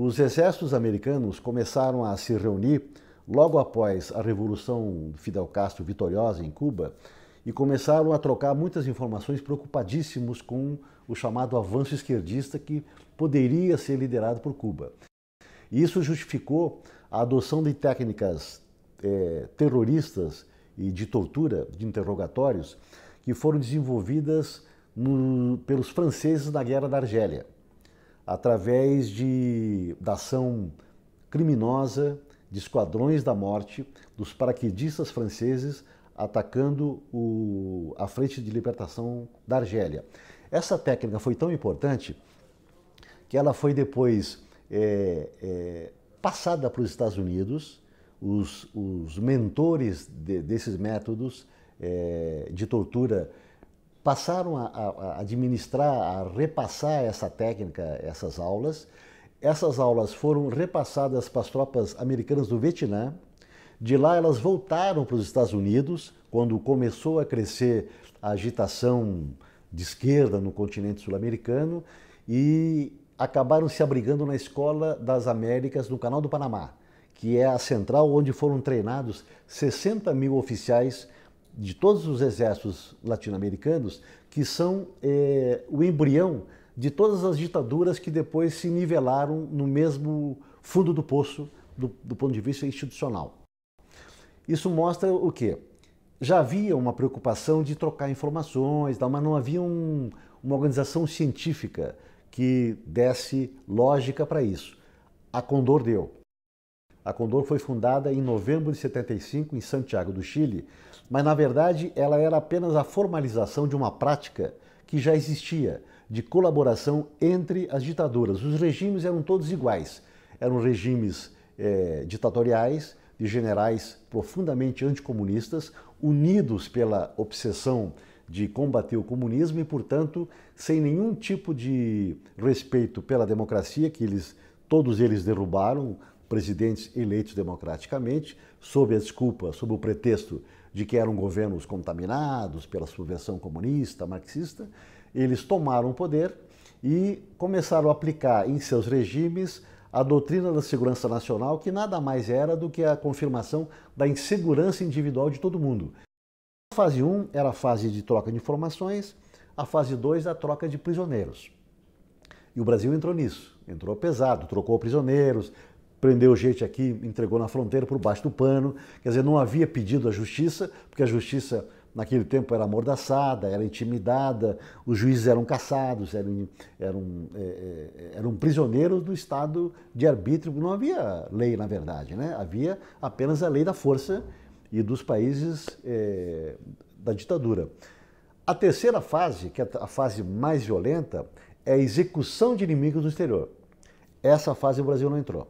Os exércitos americanos começaram a se reunir logo após a Revolução Fidel Castro vitoriosa em Cuba e começaram a trocar muitas informações preocupadíssimos com o chamado avanço esquerdista que poderia ser liderado por Cuba. E isso justificou a adoção de técnicas é, terroristas e de tortura, de interrogatórios, que foram desenvolvidas no, pelos franceses na Guerra da Argélia através de, da ação criminosa de esquadrões da morte dos paraquedistas franceses atacando o, a frente de libertação da Argélia. Essa técnica foi tão importante que ela foi depois é, é, passada para os Estados Unidos. Os, os mentores de, desses métodos é, de tortura passaram a, a, administrar, a repassar essa técnica, essas aulas. Essas aulas foram repassadas para as tropas americanas do Vietnã. De lá elas voltaram para os Estados Unidos, quando começou a crescer a agitação de esquerda no continente sul-americano e acabaram se abrigando na Escola das Américas no Canal do Panamá, que é a central onde foram treinados 60 mil oficiais de todos os exércitos latino-americanos que são é, o embrião de todas as ditaduras que depois se nivelaram no mesmo fundo do poço do, do ponto de vista institucional. Isso mostra o quê? Já havia uma preocupação de trocar informações, mas não havia um, uma organização científica que desse lógica para isso. A Condor deu. A Condor foi fundada em novembro de 75 em Santiago do Chile, mas na verdade ela era apenas a formalização de uma prática que já existia, de colaboração entre as ditaduras. Os regimes eram todos iguais, eram regimes é, ditatoriais, de generais profundamente anticomunistas, unidos pela obsessão de combater o comunismo e, portanto, sem nenhum tipo de respeito pela democracia que eles todos eles derrubaram, presidentes eleitos democraticamente, sob a desculpa, sob o pretexto de que eram governos contaminados pela subversão comunista, marxista, eles tomaram o poder e começaram a aplicar em seus regimes a doutrina da segurança nacional, que nada mais era do que a confirmação da insegurança individual de todo mundo. A fase 1 era a fase de troca de informações, a fase 2 a troca de prisioneiros. E o Brasil entrou nisso, entrou pesado, trocou prisioneiros, prendeu gente aqui, entregou na fronteira por baixo do pano. Quer dizer, não havia pedido à justiça, porque a justiça naquele tempo era amordaçada, era intimidada, os juízes eram caçados, eram, eram, é, é, eram prisioneiros do estado de arbítrio. Não havia lei, na verdade, né? havia apenas a lei da força e dos países é, da ditadura. A terceira fase, que é a fase mais violenta, é a execução de inimigos no exterior. Essa fase o Brasil não entrou.